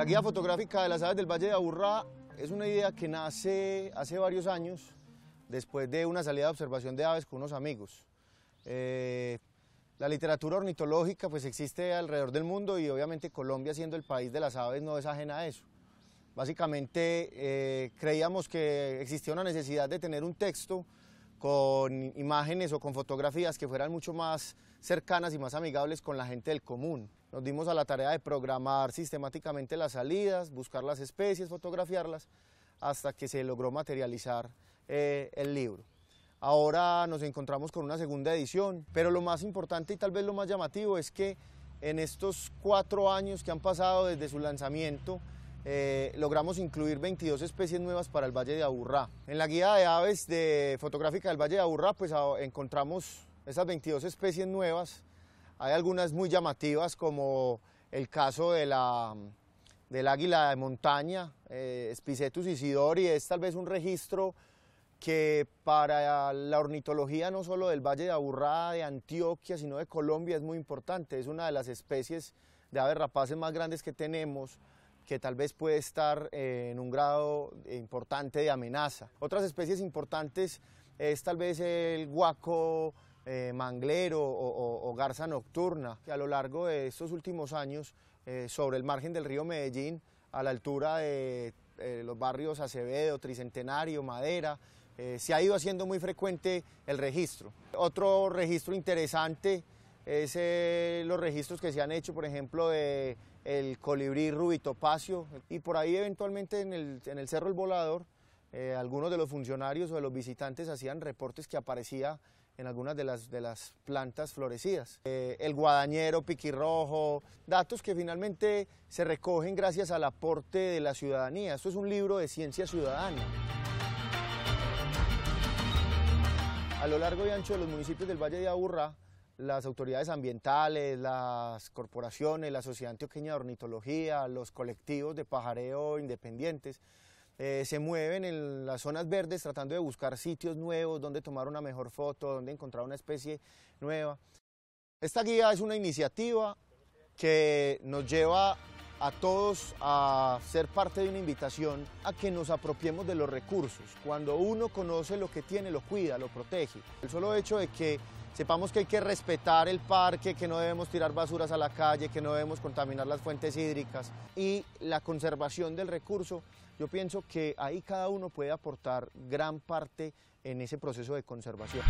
La guía fotográfica de las aves del Valle de Aburrá es una idea que nace hace varios años, después de una salida de observación de aves con unos amigos. Eh, la literatura ornitológica pues existe alrededor del mundo y obviamente Colombia siendo el país de las aves no es ajena a eso. Básicamente eh, creíamos que existía una necesidad de tener un texto con imágenes o con fotografías que fueran mucho más cercanas y más amigables con la gente del común. Nos dimos a la tarea de programar sistemáticamente las salidas, buscar las especies, fotografiarlas, hasta que se logró materializar eh, el libro. Ahora nos encontramos con una segunda edición, pero lo más importante y tal vez lo más llamativo es que en estos cuatro años que han pasado desde su lanzamiento, eh, logramos incluir 22 especies nuevas para el Valle de Aburrá. En la guía de aves de fotográfica del Valle de Aburrá pues encontramos esas 22 especies nuevas. Hay algunas muy llamativas como el caso de la, del águila de montaña, eh, Spicetus isidori, es tal vez un registro que para la ornitología no solo del Valle de Aburrá, de Antioquia, sino de Colombia es muy importante. Es una de las especies de aves rapaces más grandes que tenemos que tal vez puede estar eh, en un grado importante de amenaza. Otras especies importantes es tal vez el guaco eh, manglero o, garza nocturna, que a lo largo de estos últimos años, eh, sobre el margen del río Medellín, a la altura de los barrios Acevedo, Tricentenario, Madera, se ha ido haciendo muy frecuente el registro. Otro registro interesante es los registros que se han hecho, por ejemplo, de el colibrí rubitopacio y por ahí eventualmente en el, en el Cerro El Volador eh, algunos de los funcionarios o de los visitantes hacían reportes que aparecía en algunas de las, de las plantas florecidas. Eh, el guadañero, piquirrojo, datos que finalmente se recogen gracias al aporte de la ciudadanía. Esto es un libro de ciencia ciudadana. A lo largo y ancho de los municipios del Valle de Aburrá, las autoridades ambientales, las corporaciones, la Sociedad Antioqueña de Ornitología, los colectivos de pajareo independientes, eh, se mueven en las zonas verdes tratando de buscar sitios nuevos, donde tomar una mejor foto, donde encontrar una especie nueva. Esta guía es una iniciativa que nos lleva a todos a ser parte de una invitación a que nos apropiemos de los recursos. Cuando uno conoce lo que tiene, lo cuida, lo protege. El solo hecho de que sepamos que hay que respetar el parque, que no debemos tirar basuras a la calle, que no debemos contaminar las fuentes hídricas y la conservación del recurso, yo pienso que ahí cada uno puede aportar gran parte en ese proceso de conservación.